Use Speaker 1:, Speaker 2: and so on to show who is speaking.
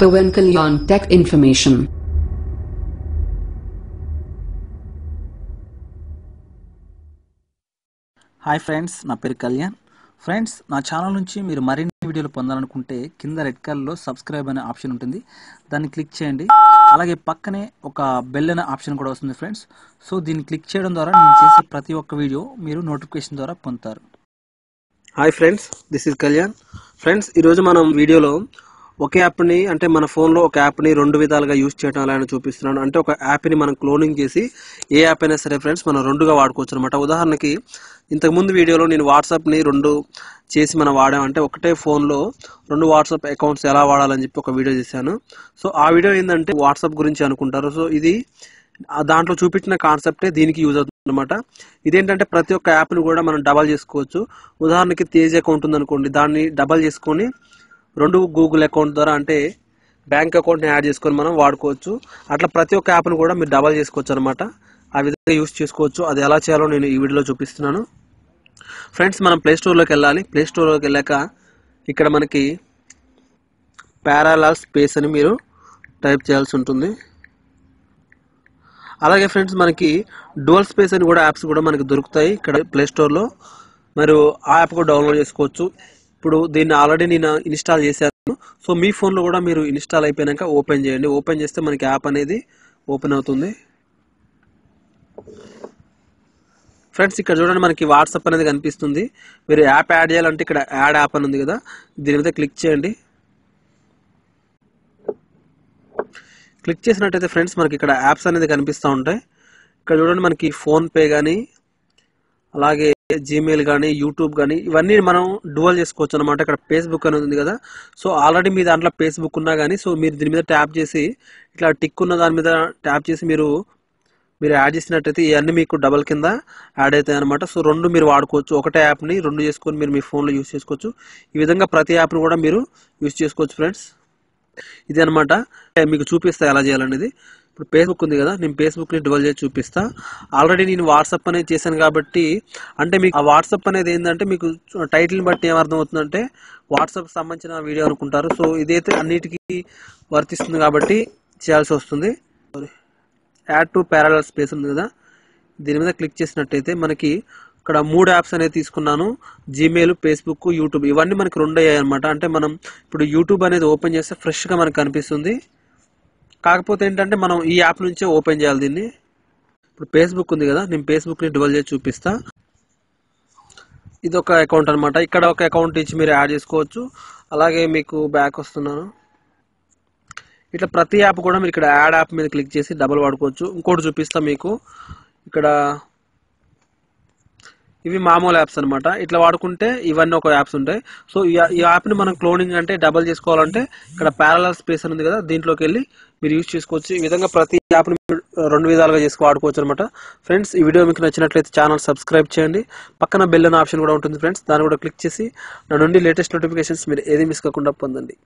Speaker 1: Pawan Kalyan Tech Information.
Speaker 2: Hi friends నా పేరు Kalyan friends నా ఛానల్ నుంచి మీరు మరిన్ని వీడియోలు పొందాలనుకుంటే కింద రెడ్ కలర్లో సబ్స్క్రైబ్ అనే ఆప్షన్ ఉంటుంది. దాన్ని క్లిక్ చేయండి. అలాగే పక్కనే ఒక బెల్ అనే ఆప్షన్ కూడా వస్తుంది ఫ్రెండ్స్ సో దీన్ని క్లిక్ చేయడం ద్వారా నేను చేసే ప్రతి ఒక్క వీడియో మీరు నోటిఫికేషన్ ద్వారా పొందుతారు.
Speaker 3: Hi friends this is Kalyan friends ఈరోజు మనం వీడియోలో ఒక యాప్ని అంటే మన ఫోన్లో ఒక యాప్ని రెండు విధాలుగా యూజ్ చేయడం ఎలా అని చూపిస్తున్నాను. అంటే ఒక యాప్ని మనం క్లోనింగ్ చేసి ఏ యాప్ అయినా సరే ఫ్రెండ్స్ మనం రెండుగా వాడుకోవచ్చు అనమాట ఉదాహరణకి ఇంతకుముందు వీడియోలో నేను వాట్సాప్ని రెండు చేసి మనం వాడామంటే ఒకటే ఫోన్లో రెండు వాట్సాప్ అకౌంట్స్ ఎలా వాడాలని చెప్పి ఒక వీడియో చేశాను. సో ఆ వీడియో ఏంటంటే వాట్సాప్ గురించి అనుకుంటారు. సో ఇది దాంట్లో చూపించిన కాన్సెప్టే దీనికి యూజ్ అవుతుంది అనమాట ఇదేంటంటే ప్రతి ఒక్క యాప్ని కూడా మనం డబల్ చేసుకోవచ్చు. ఉదాహరణకి తేజ్ అకౌంట్ ఉందనుకోండి దాన్ని డబల్ చేసుకొని రెండు గూగుల్ అకౌంట్ ద్వారా అంటే బ్యాంక్ అకౌంట్ని యాడ్ చేసుకొని మనం వాడుకోవచ్చు. అట్లా ప్రతి ఒక్క యాప్ను కూడా మీరు డబల్ చేసుకోవచ్చు అనమాట ఆ విధంగా యూస్ చేసుకోవచ్చు. అది ఎలా చేయాలో నేను ఈ వీడియోలో చూపిస్తున్నాను. ఫ్రెండ్స్ మనం ప్లే స్టోర్లోకి వెళ్ళాలి. ప్లే స్టోర్లోకి వెళ్ళాక ఇక్కడ మనకి పారాలాల్ స్పేస్ అని మీరు టైప్ చేయాల్సి ఉంటుంది. అలాగే ఫ్రెండ్స్ మనకి డువల్ స్పేస్ అని కూడా యాప్స్ కూడా మనకి దొరుకుతాయి ఇక్కడ ప్లే స్టోర్లో. ఆ యాప్ కూడా డౌన్లోడ్ చేసుకోవచ్చు. ఇప్పుడు దీన్ని ఆల్రెడీ నేను ఇన్స్టాల్ చేశాను సో మీ ఫోన్లో కూడా మీరు ఇన్స్టాల్ అయిపోయాక ఓపెన్ చేయండి. ఓపెన్ చేస్తే మనకి యాప్ అనేది ఓపెన్ అవుతుంది. ఫ్రెండ్స్ ఇక్కడ చూడండి మనకి వాట్సాప్ అనేది కనిపిస్తుంది. మీరు యాప్ యాడ్ చేయాలంటే ఇక్కడ యాడ్ యాప్ అని ఉంది కదా. దీని మీద క్లిక్ చేయండి. క్లిక్ చేసినట్టయితే ఫ్రెండ్స్ మనకి ఇక్కడ యాప్స్ అనేది కనిపిస్తూ ఉంటాయి. ఇక్కడ చూడండి మనకి ఫోన్పే కానీ అలాగే జీమెయిల్ కానీ యూట్యూబ్ కానీ ఇవన్నీ మనం డువల్ చేసుకోవచ్చు అనమాట ఇక్కడ ఫేస్బుక్ అనేది ఉంది కదా. సో ఆల్రెడీ మీ దాంట్లో ఫేస్బుక్ ఉన్నా కానీ సో మీరు దీని మీద ట్యాప్ చేసి ఇట్లా టిక్ ఉన్న దాని మీద ట్యాప్ చేసి మీరు మీరు యాడ్ చేసినట్టయితే ఇవన్నీ మీకు డబల్ కింద యాడ్ అవుతాయి అనమాట సో రెండు మీరు వాడుకోవచ్చు. ఒకటే యాప్ని రెండు చేసుకొని మీరు మీ ఫోన్లో యూస్ చేసుకోవచ్చు. ఈ విధంగా ప్రతి యాప్ని కూడా మీరు యూస్ చేసుకోవచ్చు ఫ్రెండ్స్ ఇది అనమాట మీకు చూపిస్తే ఎలా చేయాలనేది. ఇప్పుడు ఫేస్బుక్ ఉంది కదా నేను ఫేస్బుక్ని డివల్ చేసి చూపిస్తా. ఆల్రెడీ నేను వాట్సాప్ అనేది చేశాను కాబట్టి అంటే మీకు ఆ వాట్సాప్ అనేది ఏంటంటే మీకు టైటిల్ని బట్టి ఏమర్థం అవుతుందంటే వాట్సాప్ సంబంధించిన వీడియో అనుకుంటారు. సో ఇదైతే అన్నిటికీ వర్తిస్తుంది కాబట్టి చేయాల్సి వస్తుంది. యాడ్ టు ప్యారల స్పేస్ ఉంది కదా. దీని మీద క్లిక్ చేసినట్టయితే మనకి ఇక్కడ మూడు యాప్స్ అనేది తీసుకున్నాను. జీమెయిల్ ఫేస్బుక్ యూట్యూబ్ ఇవన్నీ మనకి రెండు అయ్యాయి అనమాట అంటే మనం ఇప్పుడు యూట్యూబ్ అనేది ఓపెన్ చేస్తే ఫ్రెష్గా మనకు కనిపిస్తుంది. కాకపోతే ఏంటంటే మనం ఈ యాప్ నుంచే ఓపెన్ చేయాలి దీన్ని. ఇప్పుడు ఫేస్బుక్ ఉంది కదా నేను ఫేస్బుక్ని డివల్ చేసి చూపిస్తా. ఇది ఒక అకౌంట్ అనమాట ఇక్కడ ఒక అకౌంట్ ఇచ్చి మీరు యాడ్ చేసుకోవచ్చు. అలాగే మీకు బ్యాక్ వస్తున్నాను. ఇట్లా ప్రతి యాప్ కూడా మీరు ఇక్కడ యాడ్ యాప్ మీద క్లిక్ చేసి డబల్ వాడుకోవచ్చు. ఇంకోటి చూపిస్తా మీకు. ఇక్కడ ఇవి మామూలు యాప్స్ అనమాట ఇట్లా వాడుకుంటే ఇవన్నీ ఒక యాప్స్ ఉంటాయి. సో ఈ యాప్ని మనం క్లోనింగ్ అంటే డబల్ చేసుకోవాలంటే ఇక్కడ ప్యారలల్ స్పేస్ అని ఉంది కదా దీంట్లోకి వెళ్ళి మీరు యూజ్ చేసుకోవచ్చు. ఈ విధంగా ప్రతి యాప్ని మీరు రెండు విధాలుగా చేసుకు వాడుకోవచ్చు అనమాట ఫ్రెండ్స్ ఈ వీడియో మీకు నచ్చినట్లయితే ఛానల్ సబ్స్క్రైబ్ చేయండి. పక్కన బెల్ అనే ఆప్షన్ కూడా ఉంటుంది ఫ్రెండ్స్. దాన్ని కూడా క్లిక్ చేసి నా నుండి లేటెస్ట్ నోటిఫికేషన్స్ మీరు ఏది మిస్ కాకుండా పొందండి.